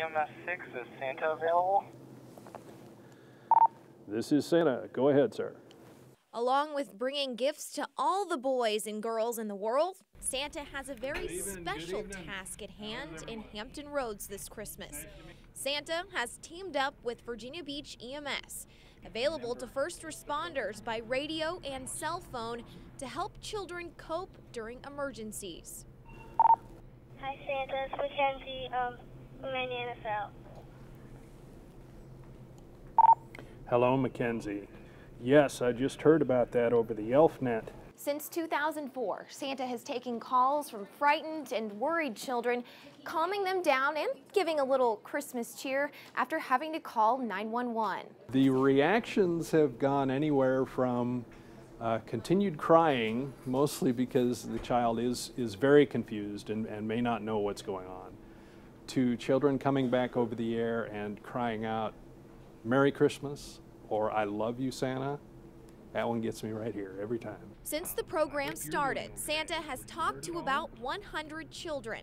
EMS 6, is Santa available? This is Santa. Go ahead, sir. Along with bringing gifts to all the boys and girls in the world, Santa has a very special task at hand in Hampton Roads this Christmas. Santa has teamed up with Virginia Beach EMS, available to first responders by radio and cell phone to help children cope during emergencies. Hi, Santa. It's Mackenzie. Um, my NFL. Hello, Mackenzie. Yes, I just heard about that over the ElfNet. Since 2004, Santa has taken calls from frightened and worried children, calming them down and giving a little Christmas cheer after having to call 911. The reactions have gone anywhere from uh, continued crying, mostly because the child is, is very confused and, and may not know what's going on, to children coming back over the air and crying out, Merry Christmas or I love you, Santa. That one gets me right here every time. Since the program started, Santa has talked to about 100 children.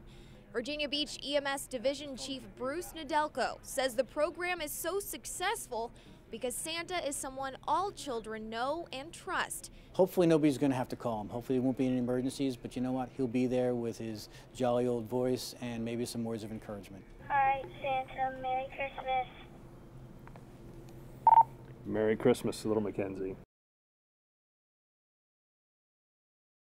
Virginia Beach EMS Division Chief Bruce Nedelkoff says the program is so successful because Santa is someone all children know and trust. Hopefully nobody's going to have to call him. Hopefully it won't be any emergencies, but you know what? He'll be there with his jolly old voice and maybe some words of encouragement. All right, Santa. Merry Christmas. Merry Christmas, little Mackenzie.